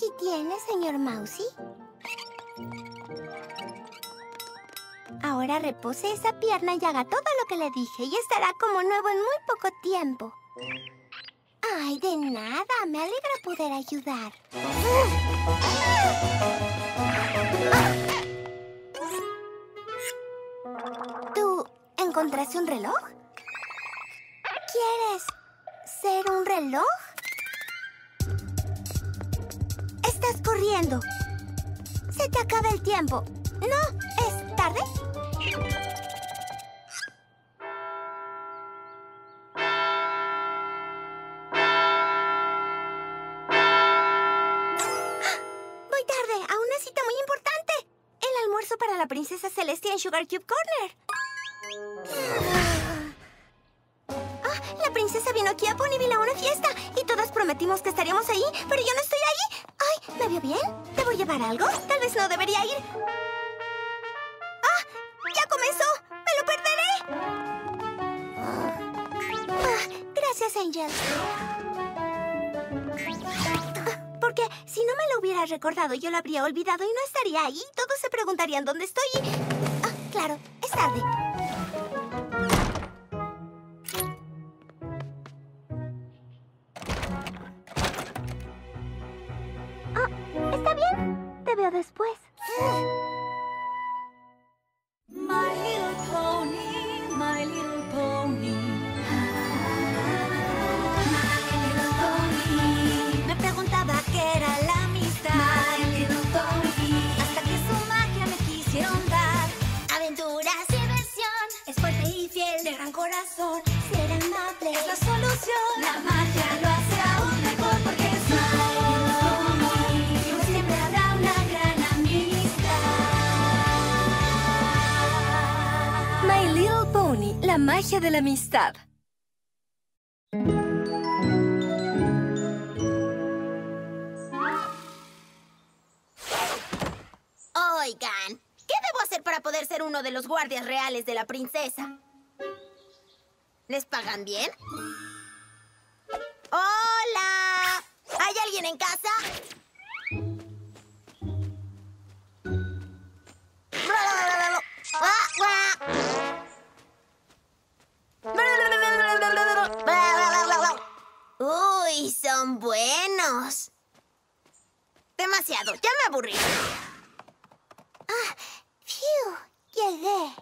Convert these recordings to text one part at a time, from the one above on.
Aquí tiene, señor Mousy. Ahora repose esa pierna y haga todo lo que le dije y estará como nuevo en muy poco tiempo. Ay, de nada. Me alegra poder ayudar. ¿Tú encontraste un reloj? ¿Quieres ser un reloj? Estás corriendo. Se te acaba el tiempo. ¿No es tarde? Voy tarde a una cita muy importante. El almuerzo para la princesa Celestia en Sugar Cube Corner. Ah, la princesa vino aquí a Ponyville a una fiesta y todas prometimos que estaríamos ahí, pero yo no estoy ahí. ¿Me vio bien? ¿Debo llevar algo? Tal vez no debería ir. ¡Ah! ¡Ya comenzó! ¡Me lo perderé! Ah, gracias, Angel. Porque si no me lo hubiera recordado, yo lo habría olvidado y no estaría ahí. Todos se preguntarían dónde estoy. y- Ah, claro, es tarde. Magia de la amistad. Oigan, ¿qué debo hacer para poder ser uno de los guardias reales de la princesa? ¿Les pagan bien? ¡Hola! ¿Hay alguien en casa? Uy, son buenos. Demasiado, ya me aburrí. ¡Phew! Llegué.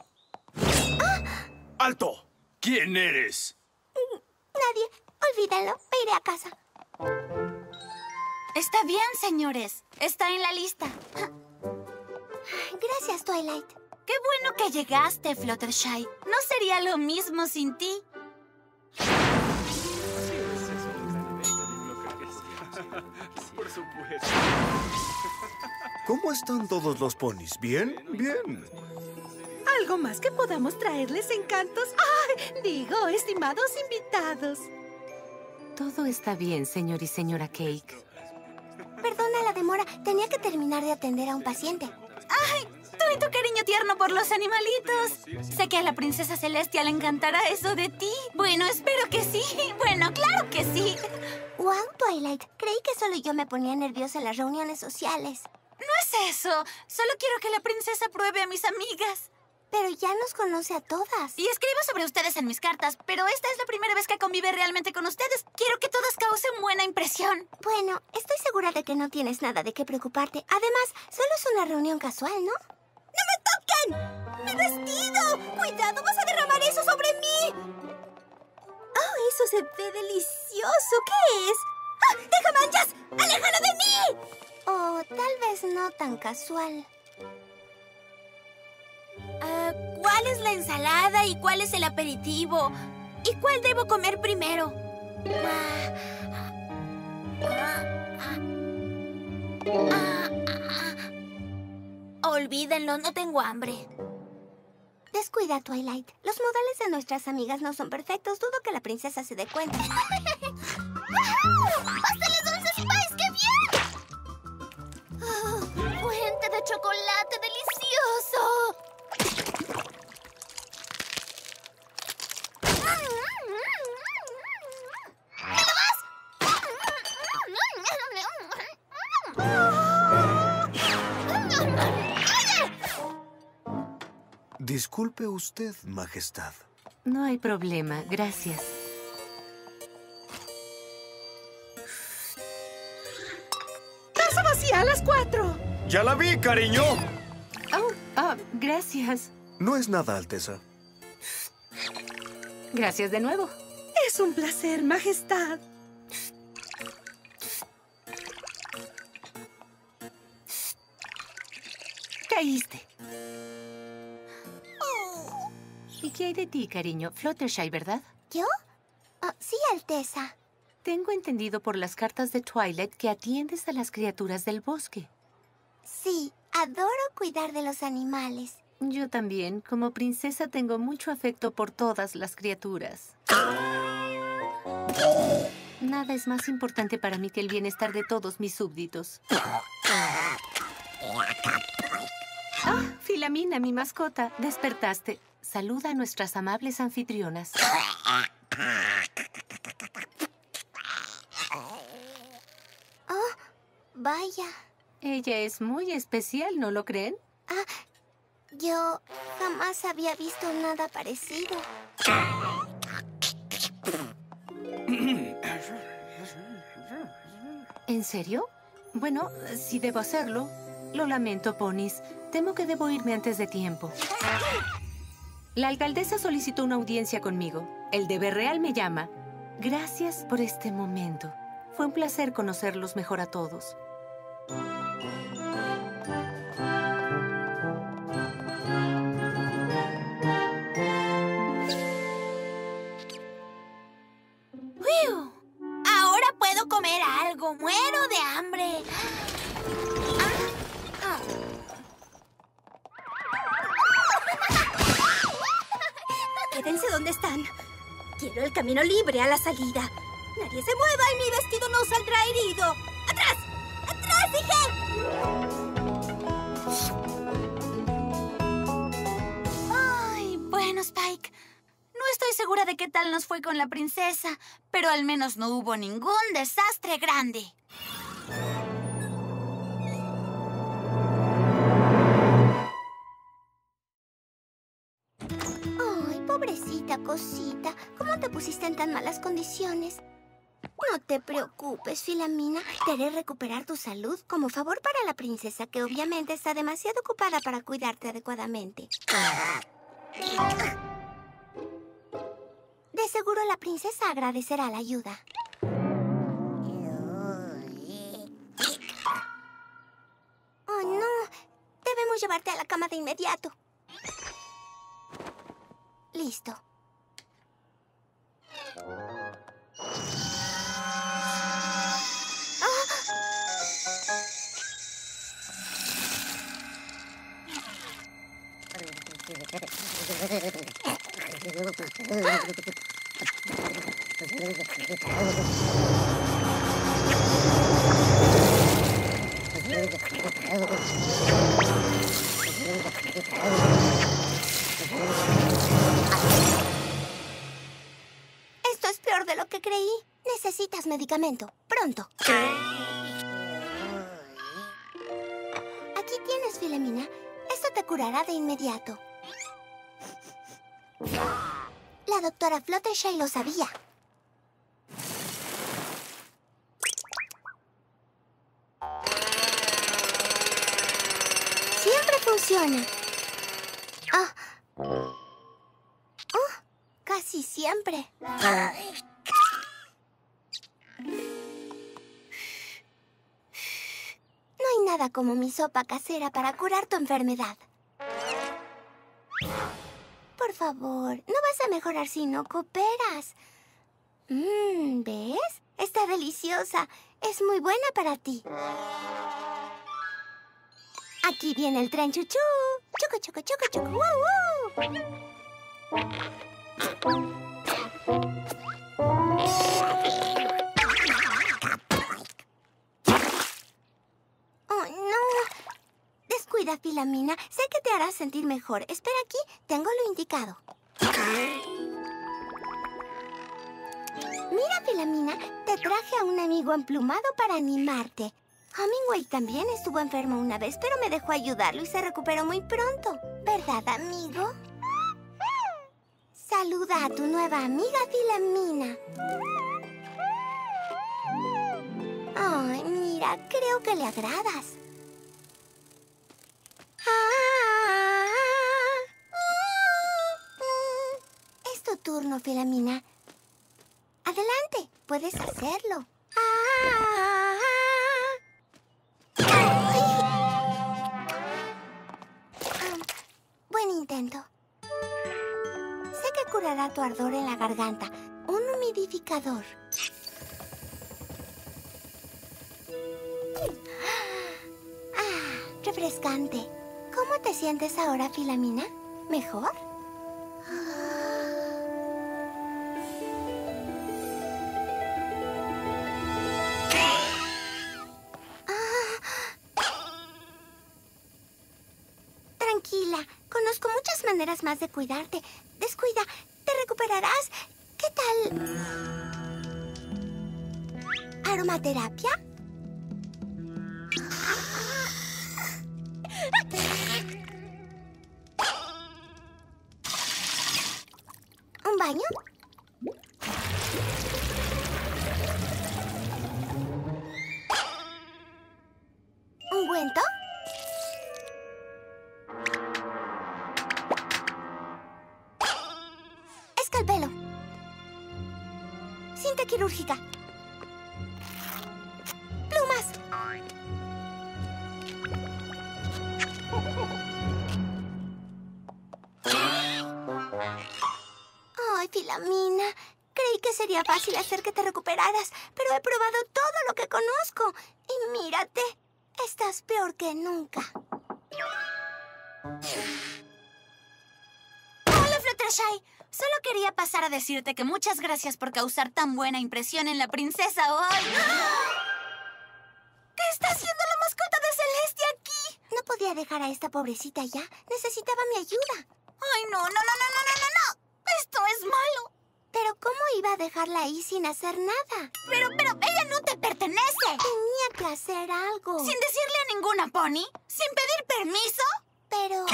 ¡Alto! ¿Quién eres? Nadie. Olvídenlo. Me iré a casa. Está bien, señores. Está en la lista. Gracias, Twilight. Qué bueno que llegaste, Fluttershy. No sería lo mismo sin ti. Por supuesto. ¿Cómo están todos los ponis? ¿Bien? Bien. ¿Algo más que podamos traerles encantos? ¡Ay! Digo, estimados invitados. Todo está bien, señor y señora Cake. Perdona la demora. Tenía que terminar de atender a un paciente. Tú y tu cariño tierno por los animalitos. Sé que a la princesa Celestia le encantará eso de ti. Bueno, espero que sí. Bueno, claro que sí. Wow, Twilight. Creí que solo yo me ponía nerviosa en las reuniones sociales. No es eso. Solo quiero que la princesa pruebe a mis amigas. Pero ya nos conoce a todas. Y escribo sobre ustedes en mis cartas, pero esta es la primera vez que convive realmente con ustedes. Quiero que todas causen buena impresión. Bueno, estoy segura de que no tienes nada de qué preocuparte. Además, solo es una reunión casual, ¿no? ¡No me toquen! ¡Mi vestido! ¡Cuidado, vas a derramar eso sobre mí! ¡Oh, eso se ve delicioso! ¿Qué es? ¡Ah! ¡Deja manchas! ¡Aléjalo de mí! Oh, tal vez no tan casual. Ah, ¿Cuál es la ensalada y cuál es el aperitivo? ¿Y cuál debo comer primero? Olvídenlo, no tengo hambre. Descuida, Twilight. Los modales de nuestras amigas no son perfectos. Dudo que la princesa se dé cuenta. ¡Pasteles dulces y país! ¡Qué bien! Ah, ¡Fuente de chocolate delicioso! Disculpe usted, Majestad. No hay problema, gracias. ¡Taza vacía a las cuatro! ¡Ya la vi, cariño! Oh, ah, gracias. No es nada, Alteza. Gracias de nuevo. Es un placer, Majestad. Caíste. Qué hay de ti, cariño? Fluttershy, ¿verdad? ¿Yo? Oh, sí, Alteza. Tengo entendido por las cartas de Twilight que atiendes a las criaturas del bosque. Sí, adoro cuidar de los animales. Yo también, como princesa, tengo mucho afecto por todas las criaturas. Nada es más importante para mí que el bienestar de todos mis súbditos. Ah, Filamina, mi mascota, despertaste. Saluda a nuestras amables anfitrionas. Vaya, Ella es muy especial, ¿no lo creen? yo jamás había visto nada parecido. ¿En serio? Bueno, si debo hacerlo. Lo lamento, ponis. Temo que debo irme antes de tiempo. La alcaldesa solicitó una audiencia conmigo. El deber real me llama. Gracias por este momento. Fue un placer conocerlos mejor a todos. Ahora puedo comer algo. Muero de hambre. El camino libre a la salida. Nadie se mueva y mi vestido no saldrá herido. ¡Atrás! ¡Atrás, dije! Ay, bueno, Spike. No estoy segura de qué tal nos fue con la princesa, pero al menos no hubo ningún desastre grande. Cosita. ¿Cómo te pusiste en tan malas condiciones? No te preocupes, Filamina. Te haré recuperar tu salud como favor para la princesa, que obviamente está demasiado ocupada para cuidarte adecuadamente. De seguro la princesa agradecerá la ayuda. Oh, no. Debemos llevarte a la cama de inmediato. Listo. Esto es peor de lo que creí. Necesitas medicamento. Pronto. Aquí tienes, Filemina. Esto te curará de inmediato. La doctora Fluttershy lo sabía. Siempre funciona. Ah. Oh, casi siempre. No hay nada como mi sopa casera para curar tu enfermedad. Por favor, no vas a mejorar si no cooperas. Mmm, ¿ves? Está deliciosa. Es muy buena para ti. Aquí viene el tren chuchú. Chucu, chucu, chucu, chucu. ¡Woo, woo! Descuida, Filamina. Sé que te harás sentir mejor. Espera aquí. Tengo lo indicado. Mira, Filamina. Te traje a un amigo emplumado para animarte. Hemingway también estuvo enfermo una vez, pero me dejó ayudarlo y se recuperó muy pronto. ¿Verdad, amigo? Saluda a tu nueva amiga Filamina. Ay, mira, creo que le agradas. Ah, Es tu turno, Filamina. Adelante, puedes hacerlo. Ah. Ah, Buen intento. Sé que curará tu ardor en la garganta. Un humidificador. Ah, refrescante. ¿Cómo te sientes ahora, Filamina? ¿Mejor? Tranquila, conozco muchas maneras más de cuidarte. Descuida, te recuperarás. ¿Qué tal? ¿Aromaterapia? pero he probado todo lo que conozco. Y mírate, estás peor que nunca. Hola, Fluttershy. Solo quería pasar a decirte que muchas gracias por causar tan buena impresión en la princesa hoy. ¡Ah! ¿Qué está haciendo la mascota de Celeste aquí? No podía dejar a esta pobrecita ya. Necesitaba mi ayuda. Ay, no, no, no, no, no, no, no. Esto es malo. Pero ¿cómo iba a dejarla ahí sin hacer nada? Pero, pero, ella no te pertenece. Tenía que hacer algo. Sin decirle a ninguna pony, sin pedir permiso. Pero...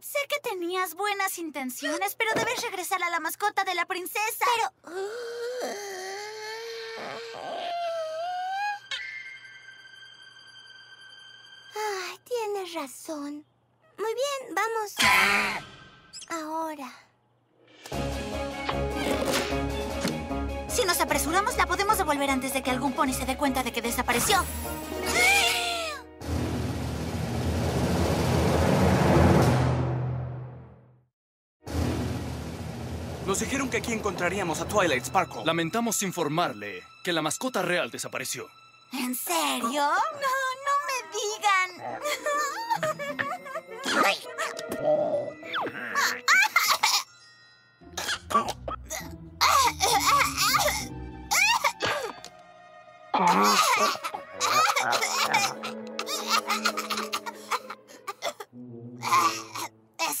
Sé que tenías buenas intenciones, pero debes regresar a la mascota de la princesa. Pero... Ay, tienes razón. Muy bien, vamos. Ahora. Nos apresuramos, la podemos devolver antes de que algún pony se dé cuenta de que desapareció. Nos dijeron que aquí encontraríamos a Twilight Sparkle. Lamentamos informarle que la mascota real desapareció. ¿En serio? No, no me digan. Es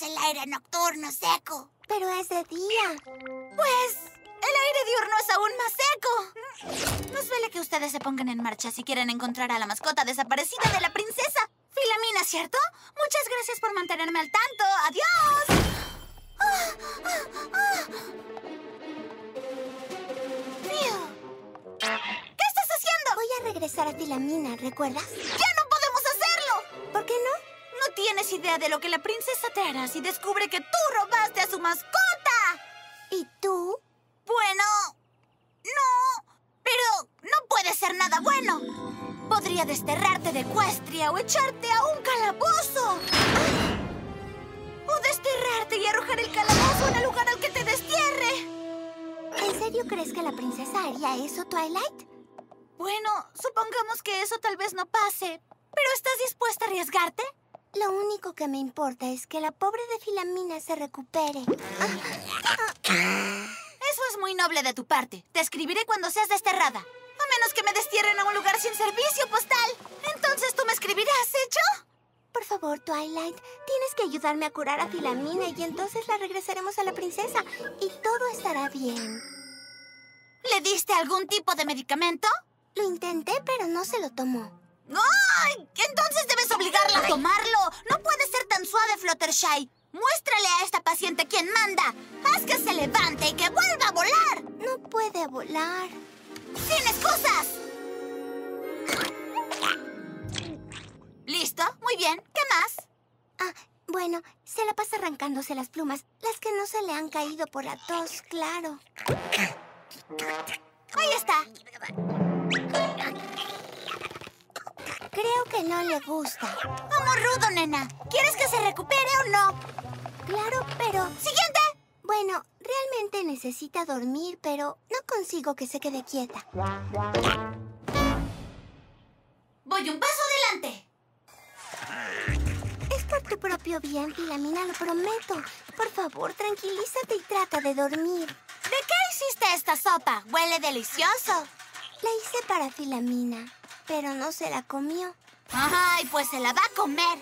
el aire nocturno seco. Pero es de día. Pues, el aire diurno es aún más seco. Nos vale que ustedes se pongan en marcha si quieren encontrar a la mascota desaparecida de la princesa. Filamina, ¿cierto? Muchas gracias por mantenerme al tanto. ¡Adiós! Ah, ah, ah. Voy a regresar a Filamina, ¿recuerdas? ¡Ya no podemos hacerlo! ¿Por qué no? No tienes idea de lo que la princesa te hará si descubre que tú robaste a su mascota. ¿Y tú? Bueno, no, pero no puede ser nada bueno. Podría desterrarte de Ecuestria o echarte a un calabozo. O desterrarte y arrojar el calabozo en el lugar al que te destierre. ¿En serio crees que la princesa haría eso, Twilight? Bueno, supongamos que eso tal vez no pase. ¿Pero estás dispuesta a arriesgarte? Lo único que me importa es que la pobre de Filamina se recupere. Eso es muy noble de tu parte. Te escribiré cuando seas desterrada. A menos que me destierren a un lugar sin servicio postal. Entonces tú me escribirás, ¿hecho? Por favor, Twilight, tienes que ayudarme a curar a Filamina y entonces la regresaremos a la princesa y todo estará bien. ¿Le diste algún tipo de medicamento? Lo intenté, pero no se lo tomó. ¡Ay! Entonces debes obligarla a tomarlo. No puede ser tan suave, Fluttershy. Muéstrale a esta paciente quién manda. Haz que se levante y que vuelva a volar. No puede volar. ¡Sin excusas! ¿Listo? Muy bien. ¿Qué más? Ah, bueno, se la pasa arrancándose las plumas, las que no se le han caído por la tos, claro. Ahí está. Creo que no le gusta. Como rudo, nena. ¿Quieres que se recupere o no? Claro, pero... ¡Siguiente! Bueno, realmente necesita dormir, pero no consigo que se quede quieta. Voy un paso adelante. Es por tu propio bien, Filamina, lo prometo. Por favor, tranquilízate y trata de dormir. ¿De qué hiciste esta sopa? Huele delicioso. La hice para Filamina, pero no se la comió. Ay, pues se la va a comer.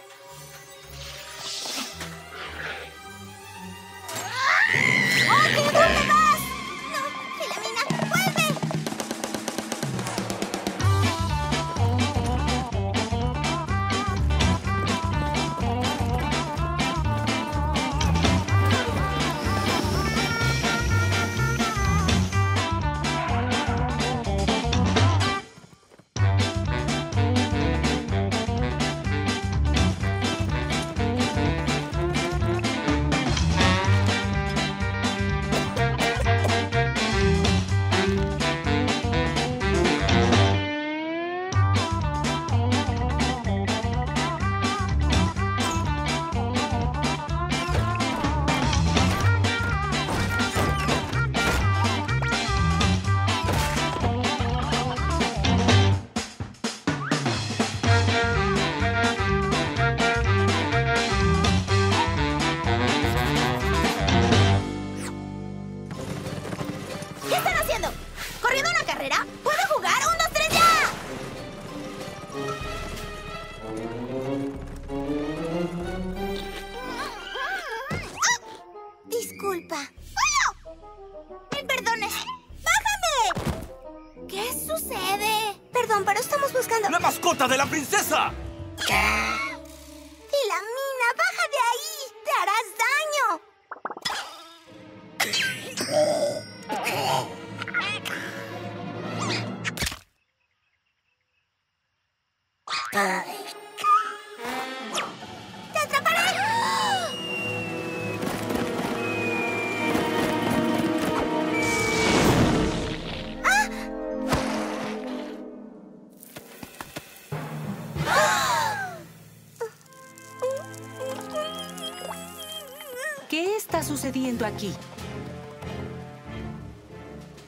¿Qué está sucediendo aquí?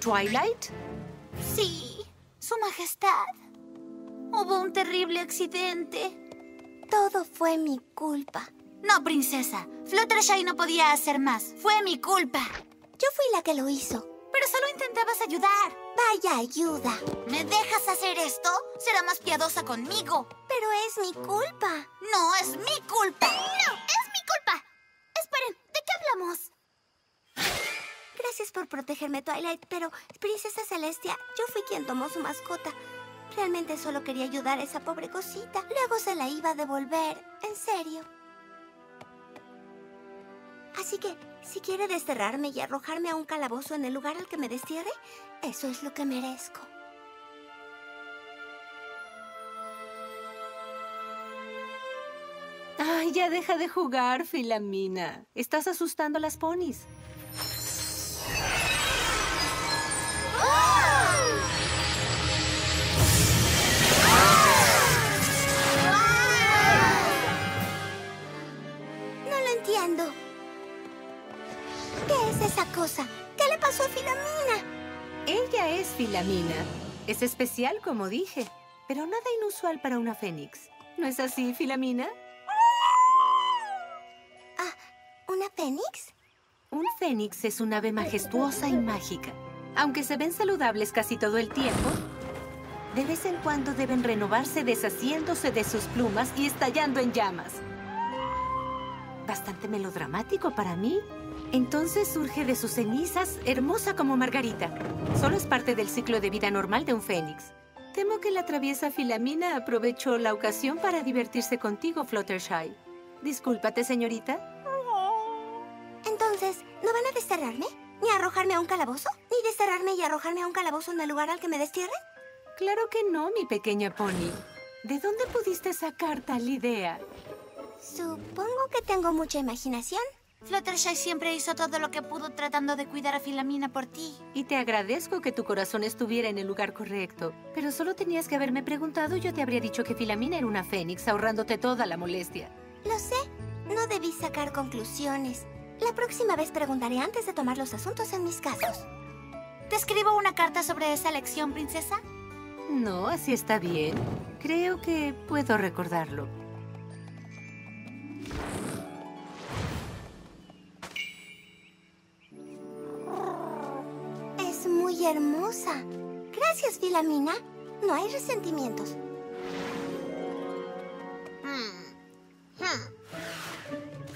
¿Twilight? Sí, Su Majestad. Hubo un terrible accidente. Todo fue mi culpa. No, princesa. Fluttershy no podía hacer más. Fue mi culpa. Yo fui la que lo hizo. Pero solo intentabas ayudar. Vaya ayuda. ¿Me dejas hacer esto? Será más piadosa conmigo. Pero es mi culpa. No, es mi culpa. No, hablamos? Gracias por protegerme, Twilight, pero, Princesa Celestia, yo fui quien tomó su mascota. Realmente solo quería ayudar a esa pobre cosita. Luego se la iba a devolver. En serio. Así que, si quiere desterrarme y arrojarme a un calabozo en el lugar al que me destierre, eso es lo que merezco. Ay, ya deja de jugar, Filamina. Estás asustando a las ponis. No lo entiendo. ¿Qué es esa cosa? ¿Qué le pasó a Filamina? Ella es Filamina. Es especial, como dije, pero nada inusual para una fénix. ¿No es así, Filamina? ¿Una fénix? Un fénix es un ave majestuosa y mágica. Aunque se ven saludables casi todo el tiempo, de vez en cuando deben renovarse deshaciéndose de sus plumas y estallando en llamas. Bastante melodramático para mí. Entonces surge de sus cenizas, hermosa como Margarita. Solo es parte del ciclo de vida normal de un fénix. Temo que la traviesa Filamina aprovechó la ocasión para divertirse contigo, Fluttershy. Discúlpate, señorita. Entonces, ¿no van a desterrarme? ¿Ni arrojarme a un calabozo? ¿Ni desterrarme y arrojarme a un calabozo en el lugar al que me destierren? Claro que no, mi pequeña pony. ¿De dónde pudiste sacar tal idea? Supongo que tengo mucha imaginación. Fluttershy siempre hizo todo lo que pudo tratando de cuidar a Filamina por ti. Y te agradezco que tu corazón estuviera en el lugar correcto. Pero solo tenías que haberme preguntado y yo te habría dicho que Filamina era una fénix, ahorrándote toda la molestia. Lo sé. No debí sacar conclusiones. La próxima vez preguntaré antes de tomar los asuntos en mis casos. ¿Te escribo una carta sobre esa lección, princesa? No, así está bien. Creo que puedo recordarlo. Es muy hermosa. Gracias, Filamina. No hay resentimientos.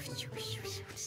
¿Estás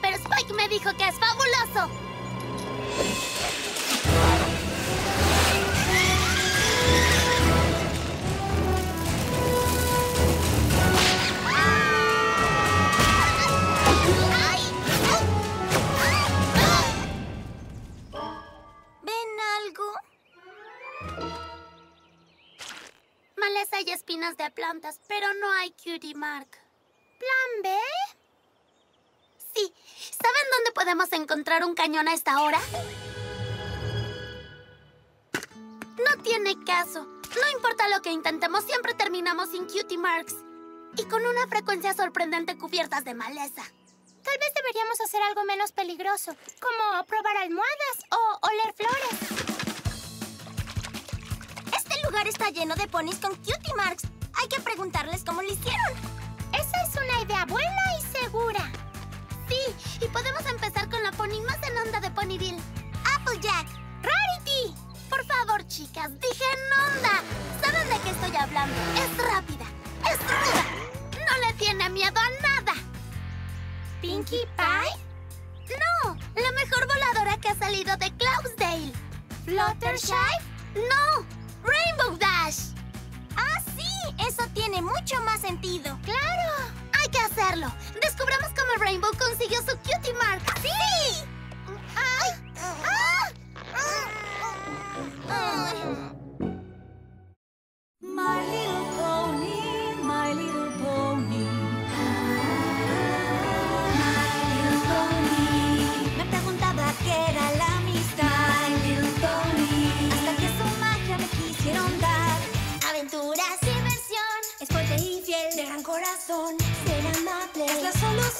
Pero Spike me dijo que es fabuloso. ¿Ven algo? Maleza y espinas de plantas, pero no hay cutie mark. ¿Plan B? Sí. ¿Saben dónde podemos encontrar un cañón a esta hora? No tiene caso. No importa lo que intentemos, siempre terminamos sin cutie marks. Y con una frecuencia sorprendente cubiertas de maleza. Tal vez deberíamos hacer algo menos peligroso, como probar almohadas o oler flores. Este lugar está lleno de ponis con cutie marks. Hay que preguntarles cómo lo hicieron. Esa es una idea buena y segura. Sí, y podemos empezar con la pony más en onda de Ponyville. Applejack. ¡Rarity! Por favor, chicas, dije en onda. ¿Saben de qué estoy hablando? Es rápida, es ruda. No le tiene miedo a nada. ¿Pinkie Pie? No, la mejor voladora que ha salido de Cloudsdale. ¿Fluttershy? No, Rainbow Dash. Ah, sí. Eso tiene mucho más sentido. ¡Claro! Que hacerlo. Descubramos cómo Rainbow consiguió su cutie mark. ¡Sí! My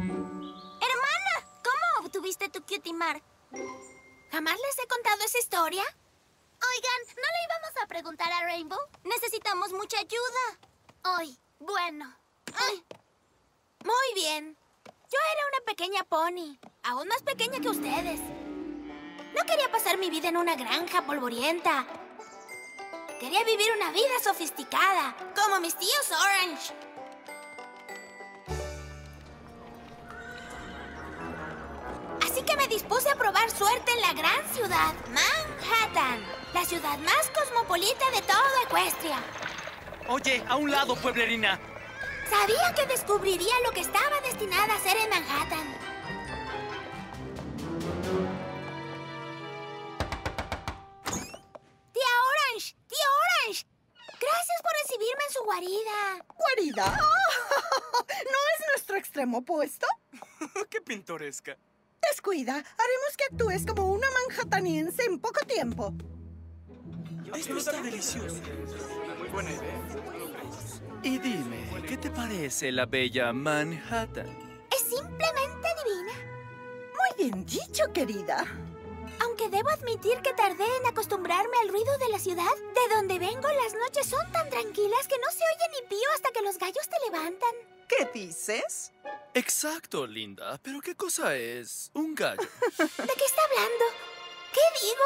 Hermana, ¿cómo obtuviste tu cutie mark? ¿Jamás les he contado esa historia? Oigan, ¿no le íbamos a preguntar a Rainbow? Necesitamos mucha ayuda. Hoy. Bueno. Muy bien. Yo era una pequeña pony, aún más pequeña que ustedes. No quería pasar mi vida en una granja polvorienta. Quería vivir una vida sofisticada, como mis tíos Orange. Que me dispuse a probar suerte en la gran ciudad, Manhattan, la ciudad más cosmopolita de toda Ecuestria. Oye, a un lado, pueblerina. Sabía que descubriría lo que estaba destinada a hacer en Manhattan. Tía Orange, tía Orange. Gracias por recibirme en su guarida. querida? ¿No es nuestro extremo opuesto? ¡Qué pintoresca! Descuida, haremos que actúes como una manhattaniense en poco tiempo. Esto está delicioso. Muy buena idea. Y dime, ¿qué te parece la bella Manhattan? Es simplemente divina. Muy bien dicho, querida. Aunque debo admitir que tardé en acostumbrarme al ruido de la ciudad, de donde vengo las noches son tan tranquilas que no se oye ni pío hasta que los gallos te levantan. ¿Qué dices? Exacto, Linda. ¿Pero qué cosa es un gallo? ¿De qué está hablando? ¿Qué digo?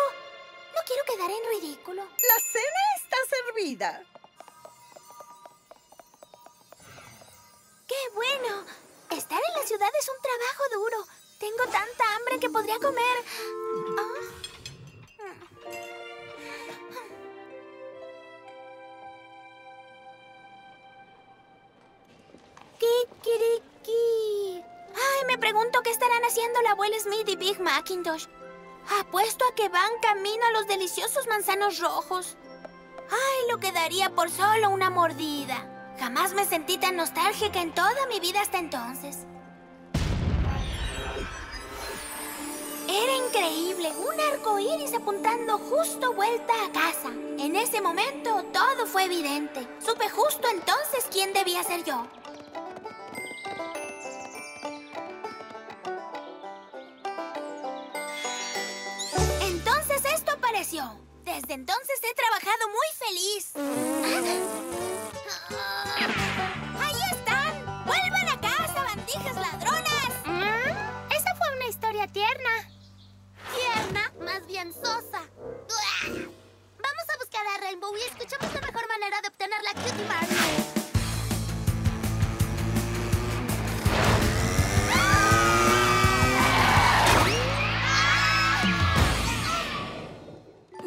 No quiero quedar en ridículo. La cena está servida. ¡Qué bueno! Estar en la ciudad es un trabajo duro. Tengo tanta hambre que podría comer. Ah. Pregunto qué estarán haciendo la abuela Smith y Big Macintosh. Apuesto a que van camino a los deliciosos manzanos rojos. Ay, lo que daría por solo una mordida. Jamás me sentí tan nostálgica en toda mi vida hasta entonces. Era increíble, un arco iris apuntando justo vuelta a casa. En ese momento todo fue evidente. Supe justo entonces quién debía ser yo. Desde entonces he trabajado muy feliz. ¡Ahí están! ¡Vuelvan a casa, bandijas ladronas! Esa fue una historia tierna. Tierna, más bien sosa. Vamos a buscar a Rainbow y escuchemos la mejor manera de obtener la Cutie Mark.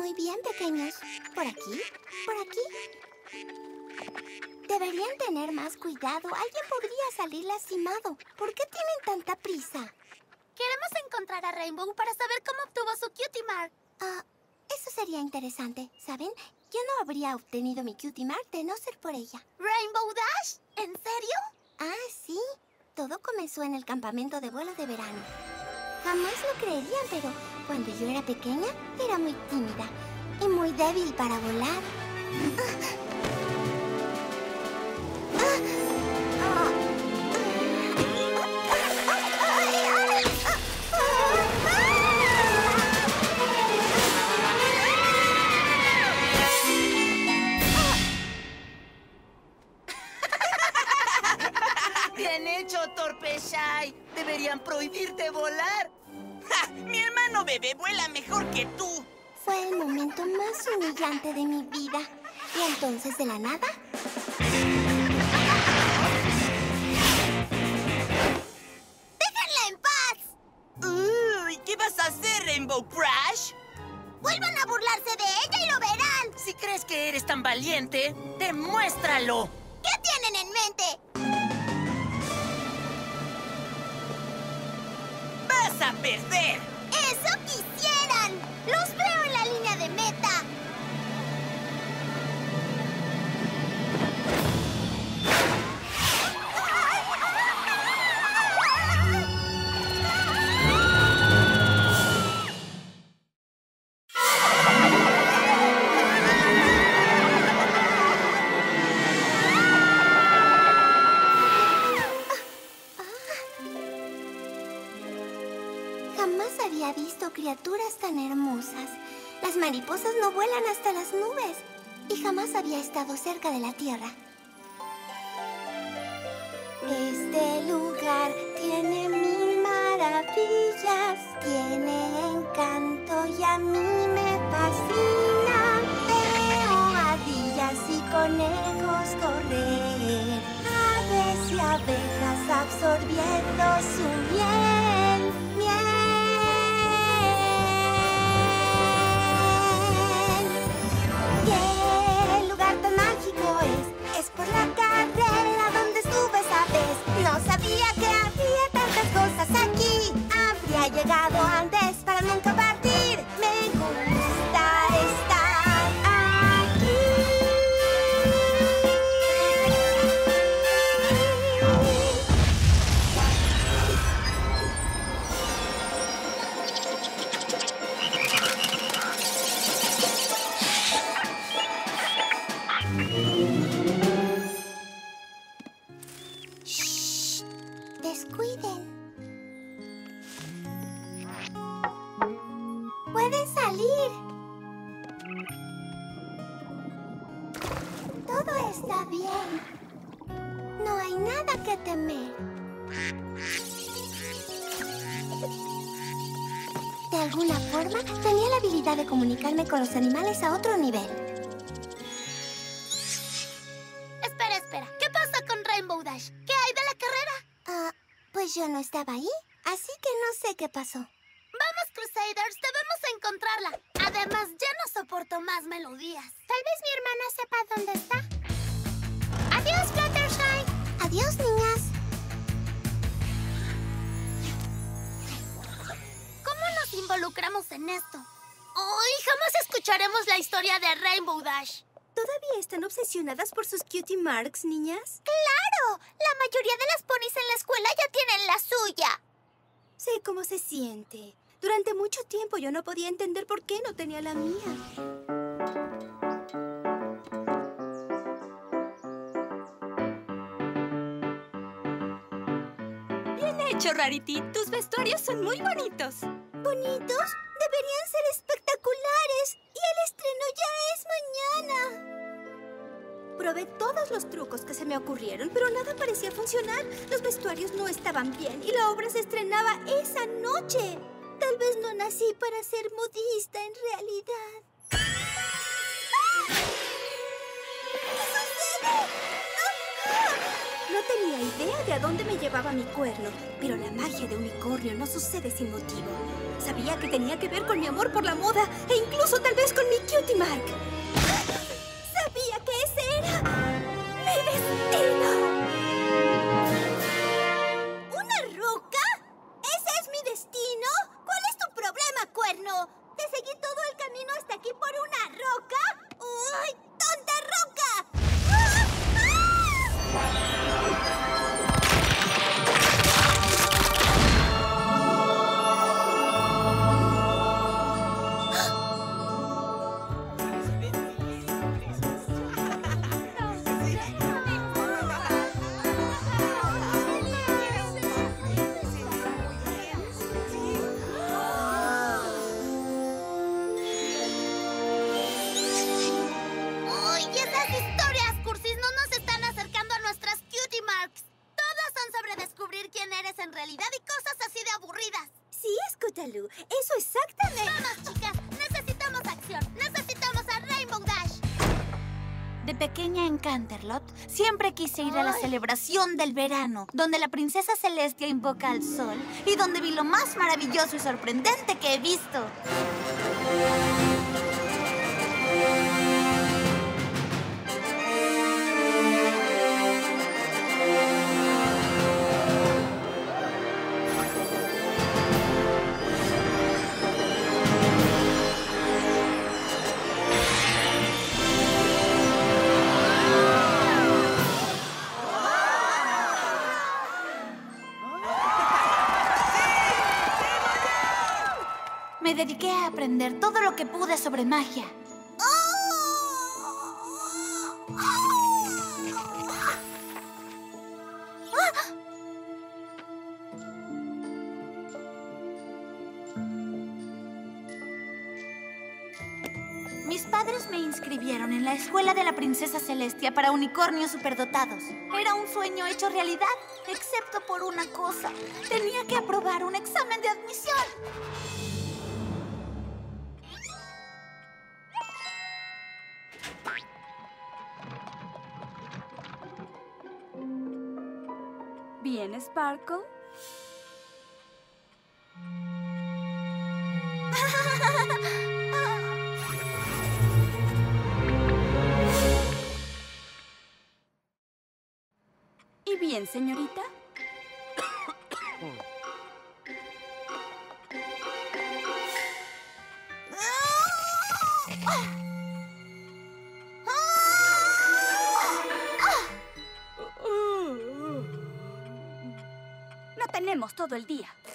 Muy bien, pequeños. ¿Por aquí? ¿Por aquí? Deberían tener más cuidado. Alguien podría salir lastimado. ¿Por qué tienen tanta prisa? Queremos encontrar a Rainbow para saber cómo obtuvo su Cutie Mark. Ah, eso sería interesante. ¿Saben? Yo no habría obtenido mi Cutie Mark de no ser por ella. ¿Rainbow Dash? ¿En serio? Ah, sí. Todo comenzó en el campamento de vuelo de verano. Jamás lo creerían, pero cuando yo era pequeña era muy tímida y muy débil para volar. Bien hecho, torpe Shai. Deberían prohibirte volar. Hermano bebé vuela mejor que tú. Fue el momento más humillante de mi vida. Y entonces, de la nada, ¡déjenla en paz! Uy, ¿Qué vas a hacer, Rainbow Crash? ¡Vuelvan a burlarse de ella y lo verán! Si crees que eres tan valiente, demuéstralo. ¿Qué tienen en mente? ¡Vas a perder! ¡Eso quisieran! ¡Los veo Y jamás había estado cerca de la tierra. Este lugar tiene mil maravillas, tiene encanto y a mí me fascina. Veo ardillas y conejos correr, aves y abejas absorbiendo su miel. Por la carrera donde estuve esa vez. No sabía que había tantas cosas aquí. Habría llegado antes los animales a otro nivel. Espera, espera. ¿Qué pasa con Rainbow Dash? ¿Qué hay de la carrera? Ah, pues yo no estaba ahí, así que no sé qué pasó. Marks, niñas? ¡Claro! La mayoría de las ponis en la escuela ya tienen la suya. Sé cómo se siente. Durante mucho tiempo yo no podía entender por qué no tenía la mía. Bien hecho, Rarity. Tus vestuarios son muy bonitos. ¿Bonitos? Deberían todos los trucos que se me ocurrieron, pero nada parecía funcionar. Los vestuarios no estaban bien y la obra se estrenaba esa noche. Tal vez no nací para ser modista en realidad. No tenía idea de a dónde me llevaba mi cuerno, pero la magia de unicornio no sucede sin motivo. Sabía que tenía que ver con mi amor por la moda e incluso tal vez con mi cutie mark. Ir a la celebración del verano, donde la princesa Celestia invoca al sol y donde vi lo más maravilloso y sorprendente que he visto. Todo lo que pude sobre magia. Mis padres me inscribieron en la escuela de la princesa Celestia para unicornios superdotados. Era un sueño hecho realidad, excepto por una cosa. Tenía que aprobar un examen de admisión. Sparkle. ¿Y bien, señorita?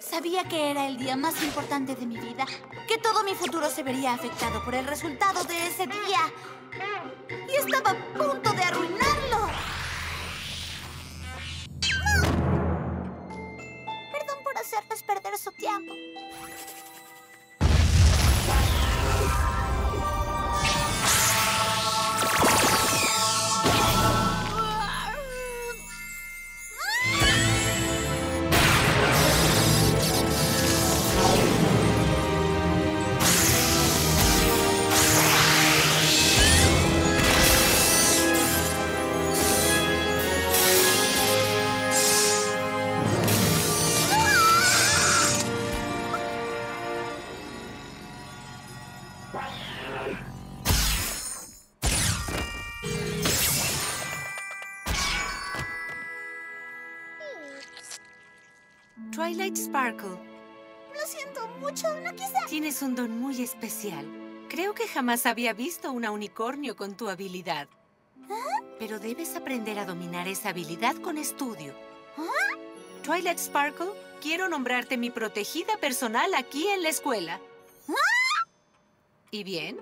Sabía que era el día más importante de mi vida, que todo mi futuro se vería afectado por el resultado de ese día. Y estaba a punto de arruinarlo. hacerles perder su tiempo. Sparkle, Lo siento mucho, no quise... tienes un don muy especial. Creo que jamás había visto una unicornio con tu habilidad. Pero debes aprender a dominar esa habilidad con estudio. Twilight Sparkle, quiero nombrarte mi protegida personal aquí en la escuela. ¿Y bien?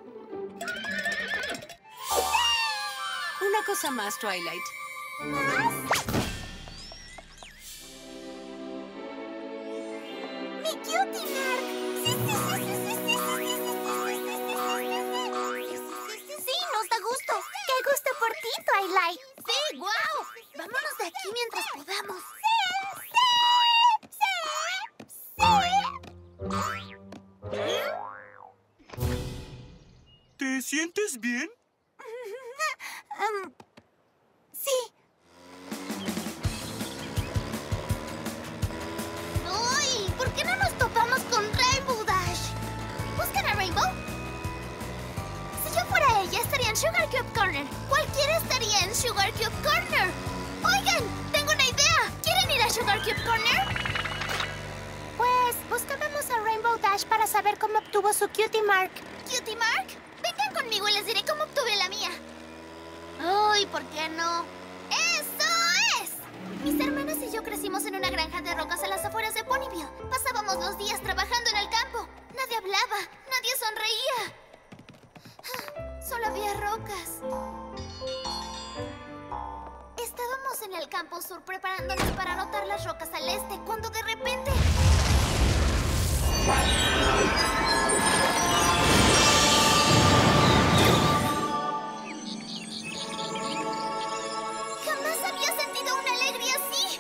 Una cosa más, Twilight. Aquí mientras podamos. ¿Te sientes bien? Em, sí. ¡Uy! ¿Por qué no nos topamos con Rainbow Dash? ¿Buscan a Rainbow? Si yo fuera ella, estaría en Sugar Cube Corner. Cualquiera estaría en Sugar Cube Corner. Oigan, tengo una idea. ¿Quieren ir a Sugar Cube Corner? Pues buscábamos a Rainbow Dash para saber cómo obtuvo su Cutie Mark. ¿Cutie Mark? Vengan conmigo y les diré cómo obtuve la mía. Uy, ¿por qué no? ¡Eso es! Mis hermanas y yo crecimos en una granja de rocas a las afueras de Ponyville. Pasábamos los días trabajando en el campo. Nadie hablaba, nadie sonreía. Ah, Solo había rocas. Estábamos en el campo sur preparándonos para anotar las rocas al este cuando de repente... Jamás había sentido una alegría así.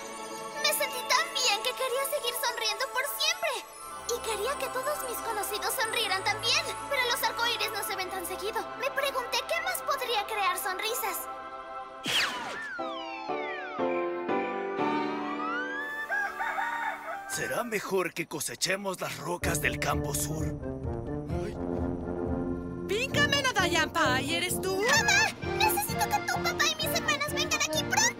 Me sentí tan bien que quería seguir sonriendo por siempre. Y quería que todos mis conocidos sonrieran también. Pero los arcoíris no se ven tan seguido. Me pregunté qué más podría Será mejor que cosechemos las rocas del campo sur. Píncame, Dayan Pai, ¿eres tú? ¡Mamá! Necesito que tu papá y mis hermanas vengan aquí pronto.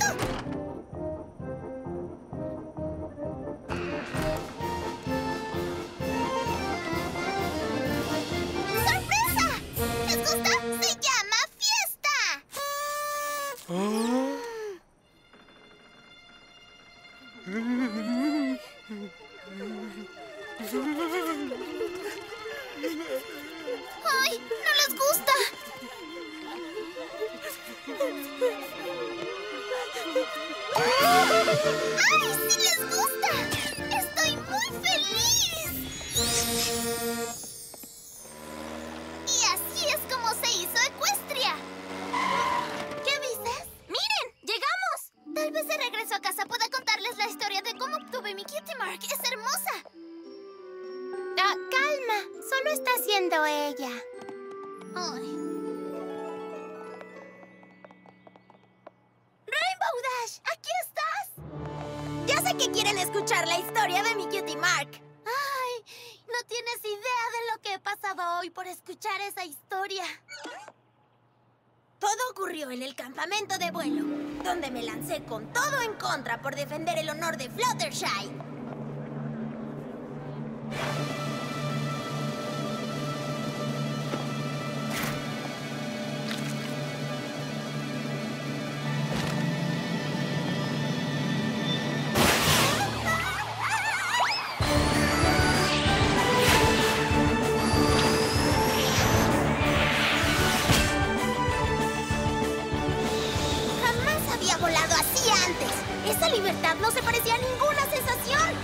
Esa libertad no se parecía a ninguna sensación.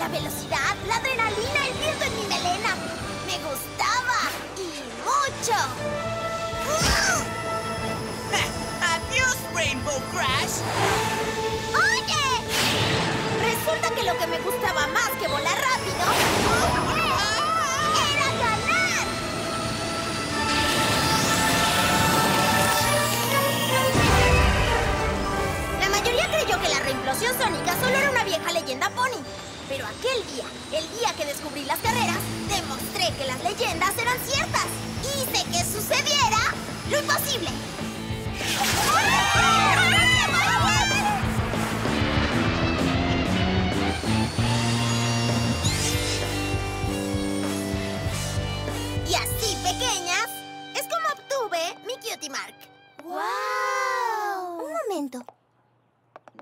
La velocidad, la adrenalina, el viento en mi melena. Me gustaba. Y mucho. ¡Adiós, Rainbow Crash! ¡Oye! Resulta que lo que me gustaba más que volar rápido reimplosión sónica solo era una vieja leyenda pony. Pero aquel día, el día que descubrí las carreras, demostré que las leyendas eran ciertas. Hice que sucediera lo imposible. Y así, pequeñas, es como obtuve mi cutie mark. ¡Wow! Un momento.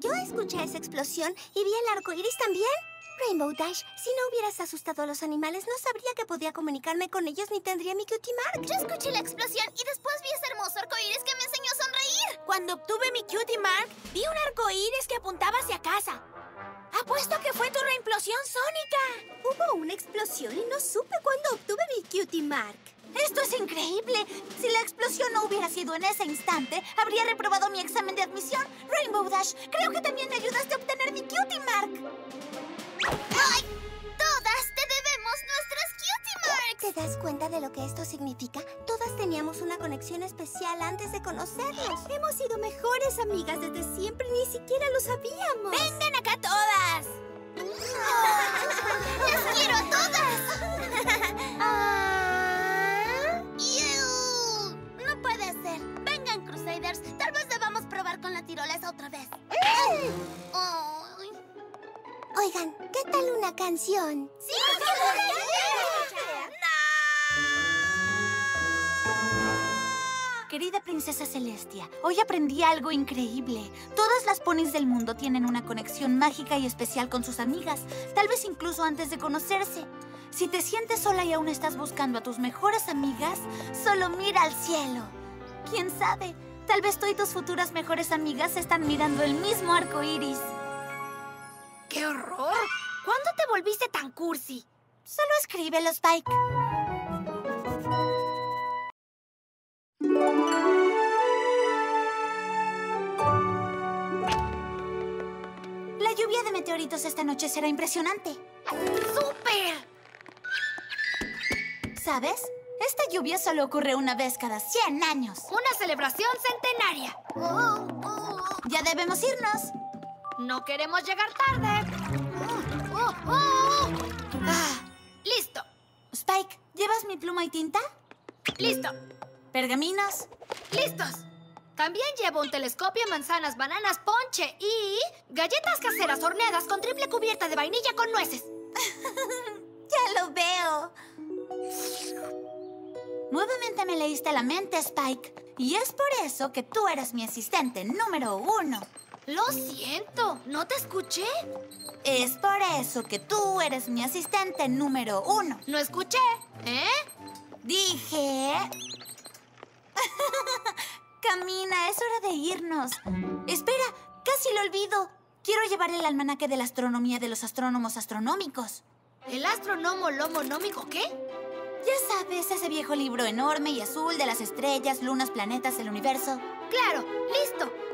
Yo escuché esa explosión y vi el arco iris también. Rainbow Dash, si no hubieras asustado a los animales, no sabría que podía comunicarme con ellos ni tendría mi cutie mark. Yo escuché la explosión y después vi ese hermoso arco iris que me enseñó a sonreír. Cuando obtuve mi cutie mark, vi un arco iris que apuntaba hacia casa. Apuesto que fue tu reimplosión sónica. Hubo una explosión y no supe cuándo obtuve mi cutie mark. ¡Esto es increíble! Si la explosión no hubiera sido en ese instante, habría reprobado mi examen de admisión. Rainbow Dash, creo que también me ayudaste a obtener mi cutie mark. ¡Ay! Todas te debemos nuestras cutie marks. ¿Te das cuenta de lo que esto significa? Todas teníamos una conexión especial antes de conocernos. Hemos sido mejores amigas desde siempre, ni siquiera lo sabíamos. ¡Vengan acá todas! ¡Las quiero a todas! ¡Ew! No puede ser. Vengan, Crusaders. Tal vez debamos probar con la tirolesa otra vez. Ay. Oigan, ¿qué tal una canción? ¡Sí! Querida princesa Celestia, hoy aprendí algo increíble. Todas las ponis del mundo tienen una conexión mágica y especial con sus amigas, tal vez incluso antes de conocerse. Si te sientes sola y aún estás buscando a tus mejores amigas, solo mira al cielo. ¿Quién sabe? Tal vez tú y tus futuras mejores amigas están mirando el mismo arco iris. ¡Qué horror! ¿Cuándo te volviste tan cursi? Solo escríbelo, Spike. La lluvia de meteoritos esta noche será impresionante. ¡Súper! ¿Sabes? Esta lluvia solo ocurre una vez cada 100 años. ¡Una celebración centenaria! Ya debemos irnos. No queremos llegar tarde. Oh, oh. Ah, listo, Spike, ¿llevas mi pluma y tinta? listo, ¿Pergaminos? listos. También llevo un telescopio, manzanas, bananas, ponche y galletas caseras horneadas con triple cubierta de vainilla con nueces. Ya lo veo. Nuevamente me leíste la mente, Spike. Y es por eso que tú eres mi asistente número uno. Lo siento, ¿no te escuché? Es por eso que tú eres mi asistente número uno. No escuché, ¿eh? Dije... Camina, es hora de irnos. Espera, casi lo olvido. Quiero llevar el almanaque de la astronomía de los astrónomos astronómicos. ¿El astrónomo lomonómico qué? Ya sabes, ese viejo libro enorme y azul de las estrellas, lunas, planetas, el universo. Claro, listo.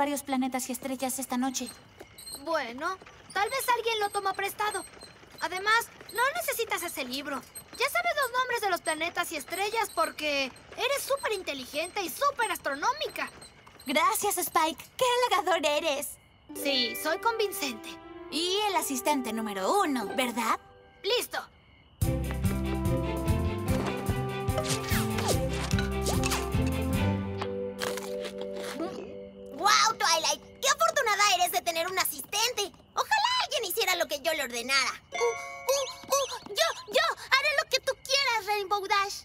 Varios planetas y estrellas esta noche. Bueno, tal vez alguien lo tomó prestado. Además, no necesitas ese libro. Ya sabes los nombres de los planetas y estrellas porque eres súper inteligente y súper astronómica. Gracias, Spike. ¡Qué halagador eres! Sí, soy convincente. Y el asistente número uno, ¿verdad? ¡Listo! De tener un asistente! Ojalá alguien hiciera lo que yo le ordenara. ¡Uh, uh, uh! ¡Yo, yo! ¡Haré lo que tú quieras, Rainbow Dash!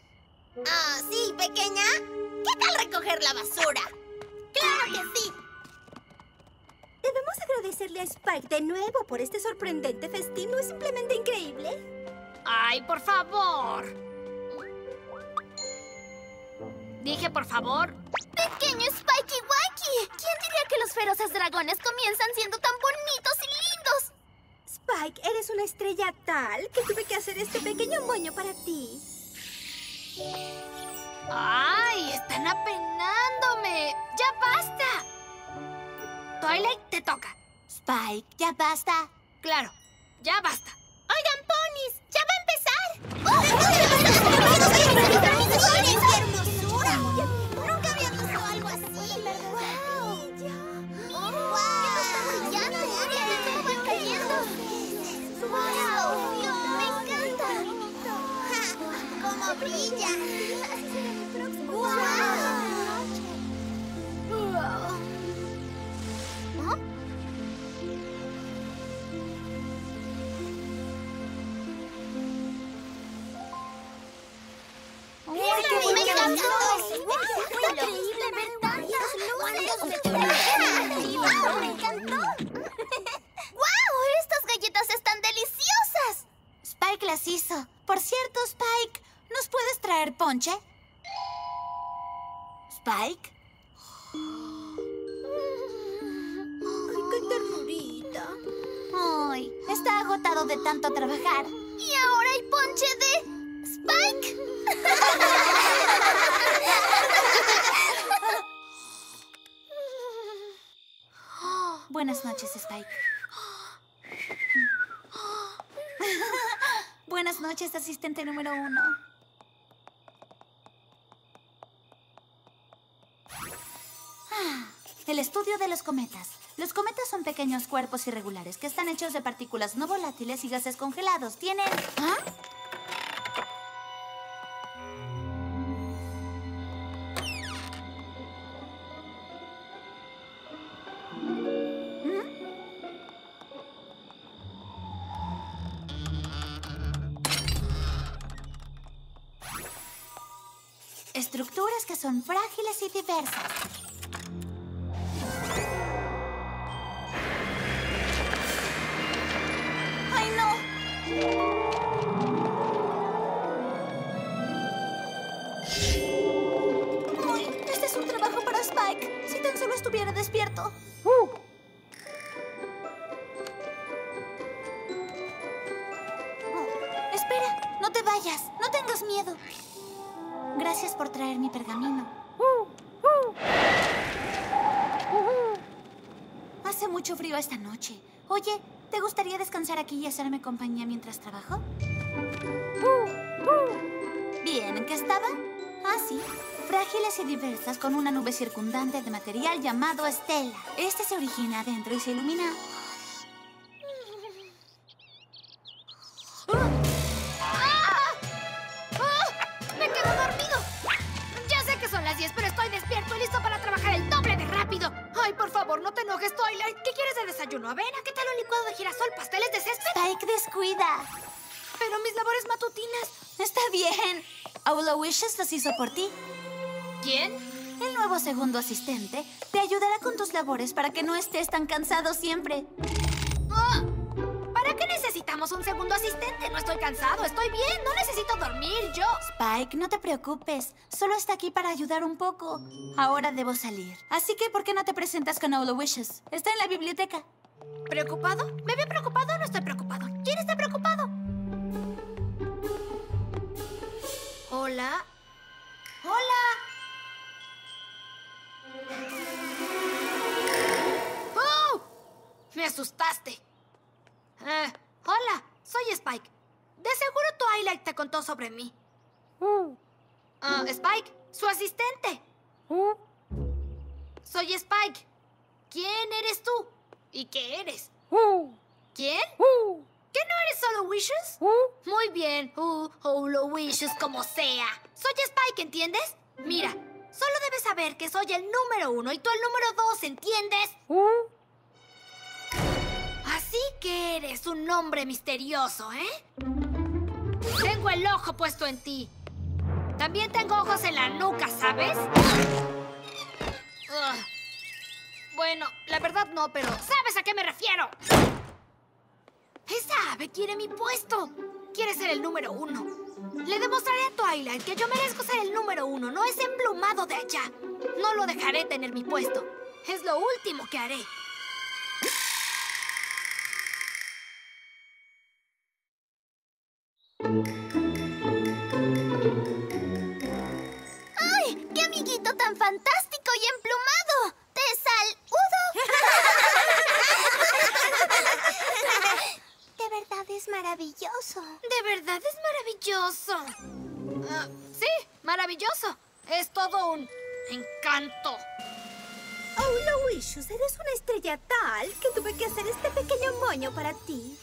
Ah, sí, pequeña. ¿Qué tal recoger la basura? ¡Claro que sí! Debemos agradecerle a Spike de nuevo por este sorprendente festín. ¿No es simplemente increíble? ¡Ay, por favor! Dije, por favor. ¡Pequeño Spikey Wakey! ¿Quién diría que los feroces dragones comienzan siendo tan bonitos y lindos? Spike, eres una estrella tal que tuve que hacer este pequeño moño para ti. ¡Ay! ¡Están apenándome! ¡Ya basta! Twilight, te toca. Spike, ¿ya basta? Claro, ya basta. ¡Cómo brilla! ¡Wow! ¿Oh? ¡Uy, qué me encantó! ¡Fue increíble ver tantas luces! ¡Wow! ¡Me encantó! ¡Wow! ¡Estas galletas están deliciosas! Spike las hizo. Por cierto, Spike, ¿nos puedes traer ponche? Spike. ¡Ay, qué ternurita! Ay, está agotado de tanto trabajar. Y ahora hay ponche de Spike. Buenas noches, Spike. Buenas noches, asistente número uno. Ah, El estudio de los cometas. Los cometas son pequeños cuerpos irregulares que están hechos de partículas no volátiles y gases congelados. Tienen... ¿Ah? Estructuras que son frágiles y diversas. Hacerme compañía mientras trabajo? Bien, ¿en qué estaba? Ah, sí. Frágiles y diversas con una nube circundante de material llamado estela. Este se origina adentro y se ilumina. Enojes, Twilight. ¿Qué quieres de desayuno? ¿Avena? ¿Qué tal un licuado de girasol? ¿Pasteles de césped? Spike, descuida. Pero mis labores matutinas. Está bien. Aula Wishes los hizo por ti. ¿Quién? El nuevo segundo asistente te ayudará con tus labores para que no estés tan cansado siempre. Qué necesitamos un segundo asistente? No estoy cansado, estoy bien, no necesito dormir yo. Spike, no te preocupes. Solo está aquí para ayudar un poco. Ahora debo salir. Así que, ¿por qué no te presentas con All the Wishes? Está en la biblioteca. ¿Preocupado? ¿Me ve preocupado o no estoy preocupado? ¿Quién está preocupado? Hola. Hola. ¡Oh! Me asustaste. Eh, hola, soy Spike. De seguro Twilight te contó sobre mí. Ah, Spike, su asistente. Soy Spike. ¿Quién eres tú? ¿Y qué eres? ¿Quién? ¿Qué no eres solo Wishes? Muy bien. Uh, Holo Wishes como sea. Soy Spike, ¿entiendes? Mira, solo debes saber que soy el número uno y tú el número dos, ¿entiendes? Que eres un hombre misterioso, ¿eh? Tengo el ojo puesto en ti. También tengo ojos en la nuca, ¿sabes? Bueno, la verdad no, pero ¿sabes a qué me refiero? Esa ave quiere mi puesto. Quiere ser el número uno. Le demostraré a Twilight que yo merezco ser el número uno, no ese emplumado de allá. No lo dejaré tener mi puesto. Es lo último que haré. Fantástico y emplumado! ¡Te saludo! De verdad es maravilloso. De verdad es maravilloso. Ah, sí, maravilloso. Es todo un encanto. Oh, Aloysius, eres una estrella tal que tuve que hacer este pequeño moño para ti.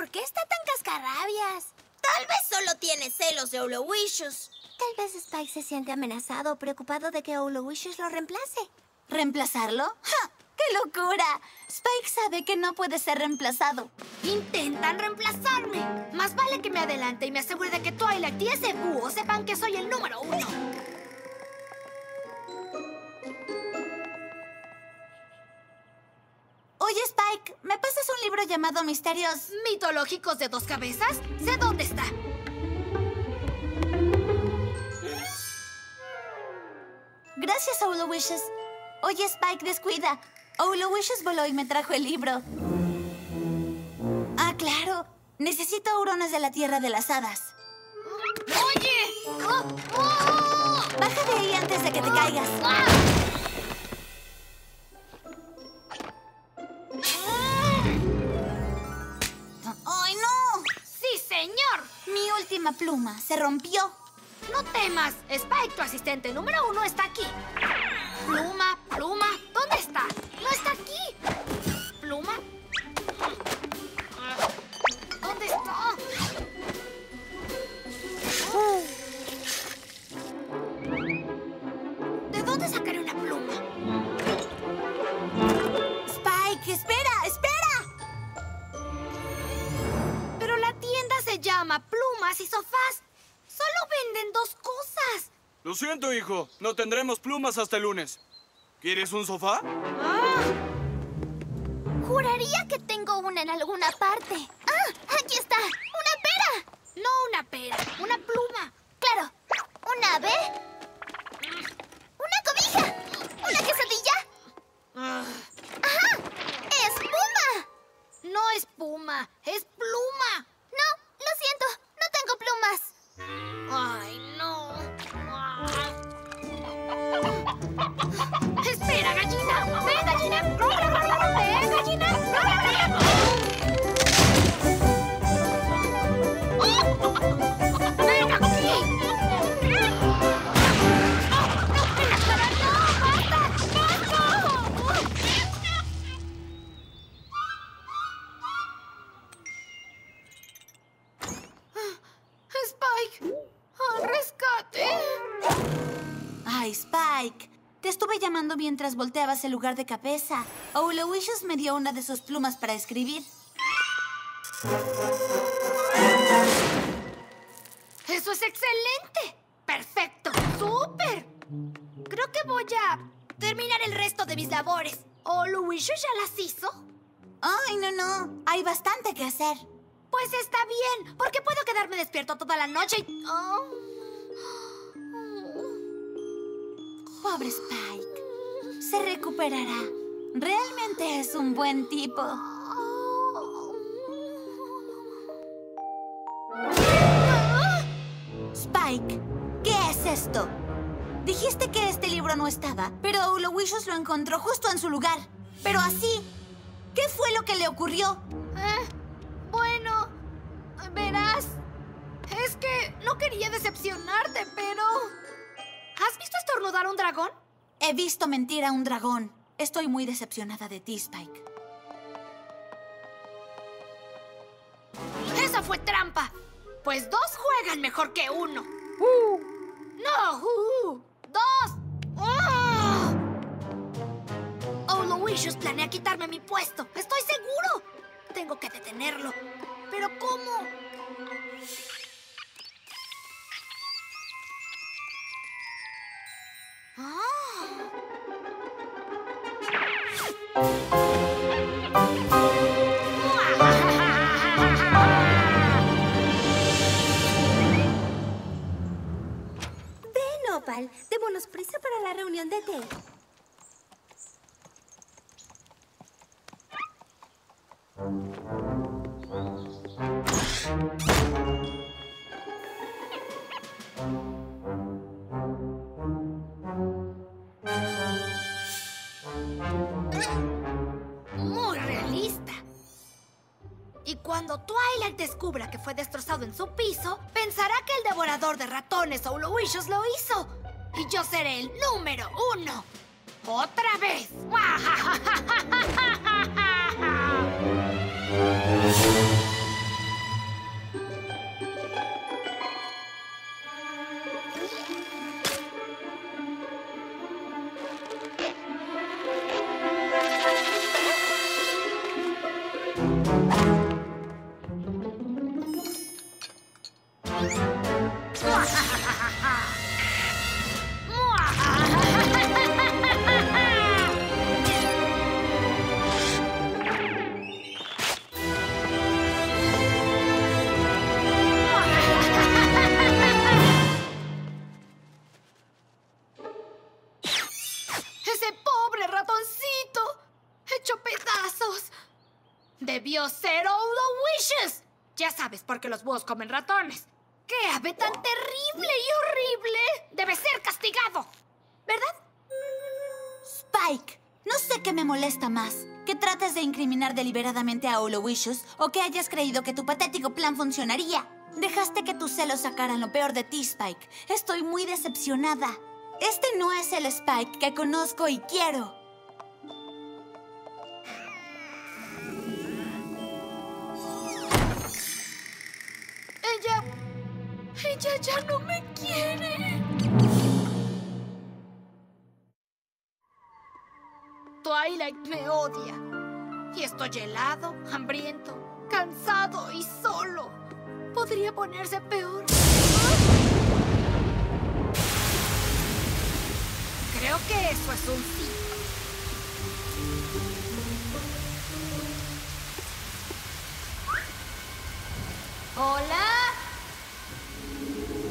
¿Por qué está tan cascarrabias? Tal vez solo tiene celos de Olowishes. Tal vez Spike se siente amenazado o preocupado de que Olowishes lo reemplace. ¿Reemplazarlo? ¡Ja! ¡Qué locura! Spike sabe que no puede ser reemplazado. Intentan reemplazarme. Más vale que me adelante y me asegure de que Twilight y ese búho sepan que soy el número uno. Oye, Spike, ¿me pasas un libro llamado Misterios? ¿Mitológicos de dos cabezas? Sé dónde está. Gracias, Olowishes. Oye, Spike, descuida. Olowishes voló y me trajo el libro. Ah, claro. Necesito hurones de la Tierra de las Hadas. ¡Oye! ¡Oh, oh! Baja de ahí antes de que te caigas. ¡Ay, Mi última pluma se rompió. No temas. Spike, tu asistente número uno, está aquí. Pluma, pluma. ¿Dónde está? No está aquí. Pluma. ¿Dónde está? ¿De dónde sacaré una pluma? Spike, espera, espera. Pero la tienda se llama Y Sofás. Solo venden dos cosas. Lo siento, hijo. No tendremos plumas hasta el lunes. ¿Quieres un sofá? Juraría que tengo una en alguna parte. ¡Ah! ¡Aquí está! ¡Una pera! No una pera, una pluma. Claro. ¿Una ave? ¿Una cobija? ¿Una quesadilla? Ah, ¡Ajá! ¡Espuma! no es puma, es pluma. No Ay, no. Ah. Espera, gallina. Ven, gallina. Ven, gallina. Ven volteabas el lugar de cabeza. Olowishes me dio una de sus plumas para escribir. Eso es excelente. Perfecto. ¡Súper! Creo que voy a terminar el resto de mis labores. ¿O Luisio ya las hizo? Ay, no, no. Hay bastante que hacer. Pues está bien, porque puedo quedarme despierto toda la noche y... Oh. Pobre Spike. Se recuperará. Realmente es un buen tipo. Spike, ¿qué es esto? Dijiste que este libro no estaba, pero Oloysius lo encontró justo en su lugar. Pero así, ¿qué fue lo que le ocurrió? Eh, bueno, verás, es que no quería decepcionarte, pero... ¿Has visto estornudar a un dragón? He visto mentir a un dragón. Estoy muy decepcionada de ti, Spike. ¡Esa fue trampa! Pues dos juegan mejor que uno. ¡No! uh, ¡Dos! ¡Ah! Oloysius planea quitarme mi puesto. ¡Estoy seguro! Tengo que detenerlo. ¿Pero cómo? Ven, Opal. Démonos prisa para la reunión de té. En su piso, pensará que el devorador de ratones Oloysius lo hizo. Y yo seré el número uno. ¡Otra vez! comen ratones. ¡Qué ave tan terrible y horrible! ¡Debe ser castigado! ¿Verdad? Spike, no sé qué me molesta más. Que trates de incriminar deliberadamente a Oloysius o que hayas creído que tu patético plan funcionaría. Dejaste que tus celos sacaran lo peor de ti, Spike. Estoy muy decepcionada. Este no es el Spike que conozco y quiero. Ella ya no me quiere. Twilight me odia. Y estoy helado, hambriento, cansado y solo. Podría ponerse peor. Creo que eso es un sí. Hola.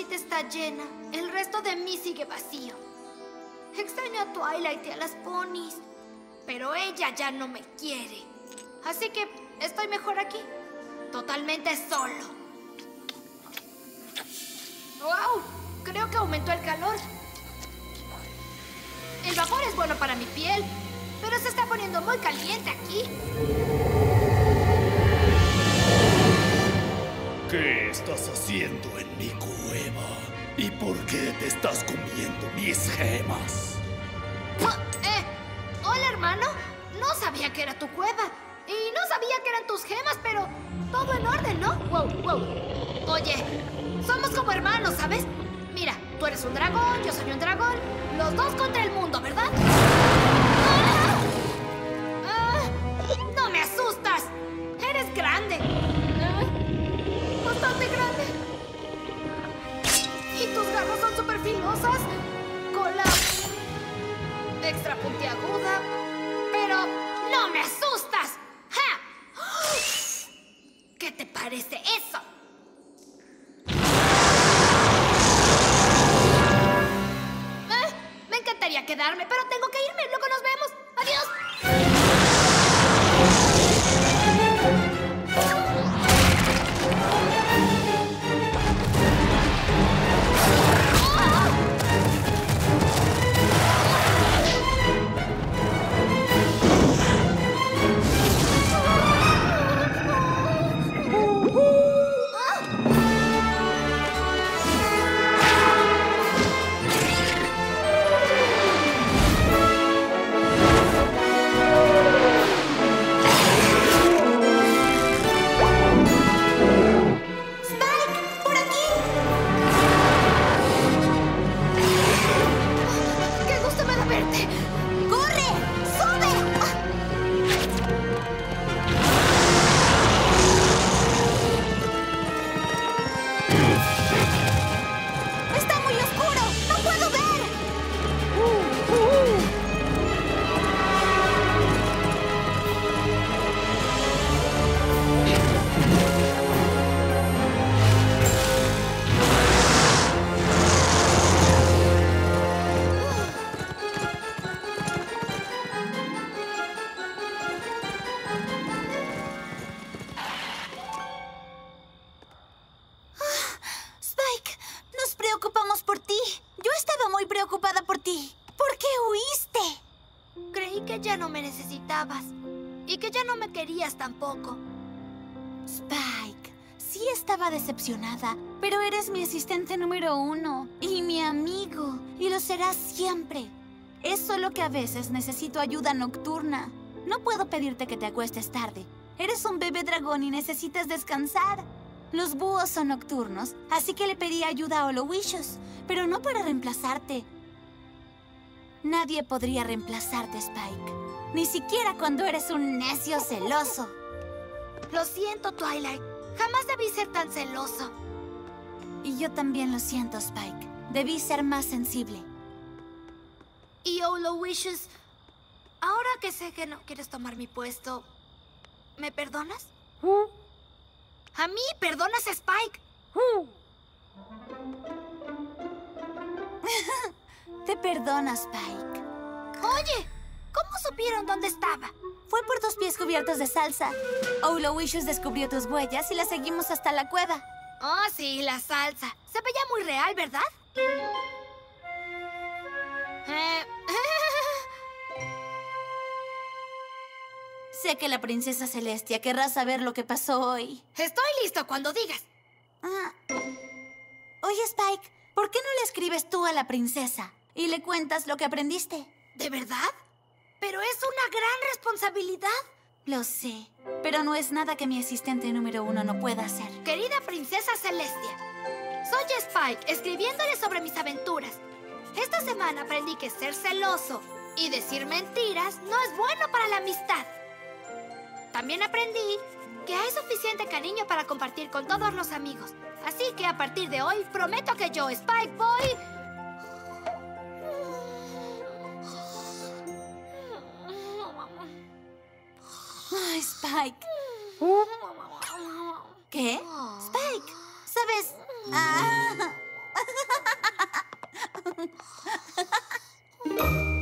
está llena, el resto de mí sigue vacío. Extraño a Twilight y a las ponis, pero ella ya no me quiere. Así que estoy mejor aquí, totalmente solo. ¡Wow! Creo que aumentó el calor. El vapor es bueno para mi piel, pero se está poniendo muy caliente aquí. ¿Qué estás haciendo en mi cueva? ¿Y por qué te estás comiendo mis gemas? Eh, hola hermano. No sabía que era tu cueva. Y no sabía que eran tus gemas, pero todo en orden, ¿no? Wow, wow. Oye, somos como hermanos, ¿sabes? Mira, tú eres un dragón, yo soy un dragón. Los dos contra el mundo, ¿verdad? filosas, extra puntiaguda, pero no me asusta. Querías tampoco. Spike, sí estaba decepcionada, pero eres mi asistente número uno y mi amigo, y lo serás siempre. Es solo que a veces necesito ayuda nocturna. No puedo pedirte que te acuestes tarde. Eres un bebé dragón y necesitas descansar. Los búhos son nocturnos, así que le pedí ayuda a Oloysius, pero no para reemplazarte. Nadie podría reemplazarte, Spike. Ni siquiera cuando eres un necio celoso. Lo siento, Twilight. Jamás debí ser tan celoso. Y yo también lo siento, Spike. Debí ser más sensible. Y Olo Wishes, ahora que sé que no quieres tomar mi puesto, ¿me perdonas? A mí, perdonas a Spike. Te perdono, Spike. Oye, ¿cómo supieron dónde estaba? Fue por tus pies cubiertos de salsa. Oloysius descubrió tus huellas y las seguimos hasta la cueva. Oh, sí, la salsa. Se veía muy real, ¿verdad? Eh, Sé que la princesa Celestia querrá saber lo que pasó hoy. Estoy listo cuando digas. Ah. Oye, Spike, ¿por qué no le escribes tú a la princesa y le cuentas lo que aprendiste? ¿De verdad? Pero es una gran responsabilidad. Lo sé, pero no es nada que mi asistente número uno no pueda hacer. Querida princesa Celestia, soy Spike, escribiéndole sobre mis aventuras. Esta semana aprendí que ser celoso y decir mentiras no es bueno para la amistad. También aprendí que hay suficiente cariño para compartir con todos los amigos. Así que a partir de hoy prometo que yo, Spike, voy... Oh, Spike. ¿Qué? Spike, ¿sabes? Ah.